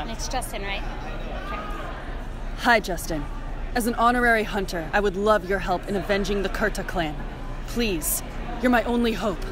on. It's Justin, right? Okay. Hi, Justin. As an honorary hunter, I would love your help in avenging the Kurta clan. Please, you're my only hope.